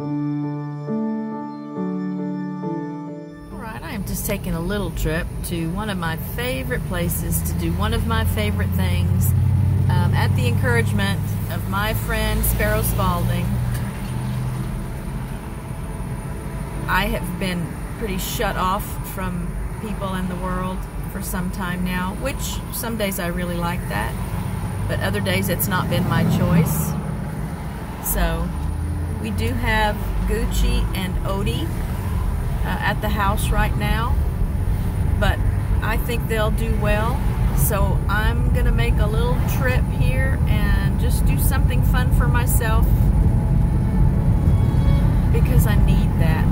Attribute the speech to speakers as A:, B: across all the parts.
A: Alright, I am just taking a little trip to one of my favorite places to do one of my favorite things um, at the encouragement of my friend Sparrow Spalding. I have been pretty shut off from people in the world for some time now, which some days I really like that, but other days it's not been my choice. So we do have Gucci and Odie uh, at the house right now, but I think they'll do well. So I'm gonna make a little trip here and just do something fun for myself because I need that.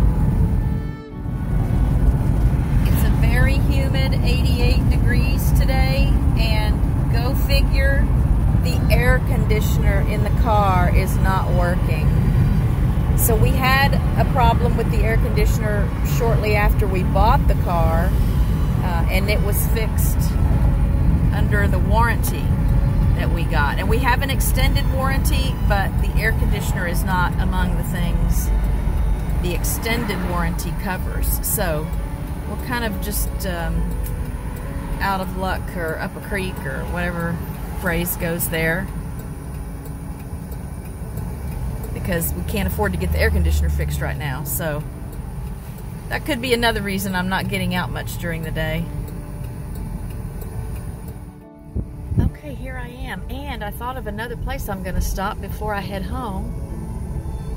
A: It's a very humid 88 degrees today and go figure the air conditioner in the car is not working. So we had a problem with the air conditioner shortly after we bought the car, uh, and it was fixed under the warranty that we got. And we have an extended warranty, but the air conditioner is not among the things the extended warranty covers. So we're kind of just um, out of luck or up a creek or whatever phrase goes there. Because we can't afford to get the air conditioner fixed right now. So that could be another reason I'm not getting out much during the day. Okay, here I am. And I thought of another place I'm going to stop before I head home.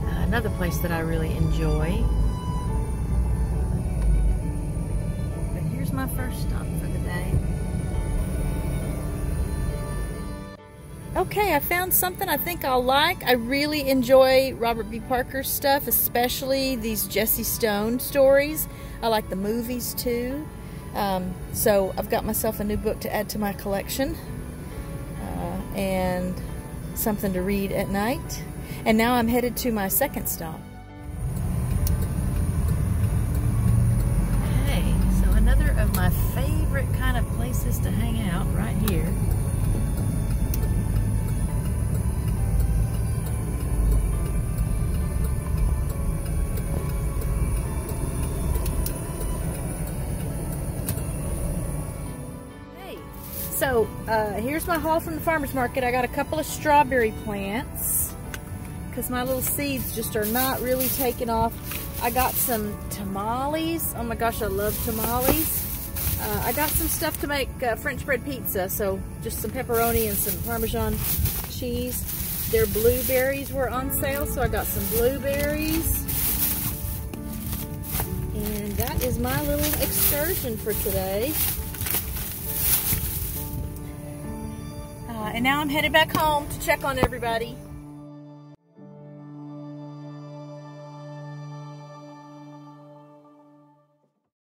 A: Uh, another place that I really enjoy. But here's my first stop for the day. Okay, I found something I think I'll like. I really enjoy Robert B. Parker's stuff, especially these Jesse Stone stories. I like the movies too. Um, so I've got myself a new book to add to my collection uh, and something to read at night. And now I'm headed to my second stop. So another of my favorite kind of places to hang out So uh, here's my haul from the farmer's market. I got a couple of strawberry plants because my little seeds just are not really taking off. I got some tamales. Oh my gosh, I love tamales. Uh, I got some stuff to make uh, French bread pizza. So just some pepperoni and some Parmesan cheese. Their blueberries were on sale, so I got some blueberries. And that is my little excursion for today. And now I'm headed back home to check on everybody.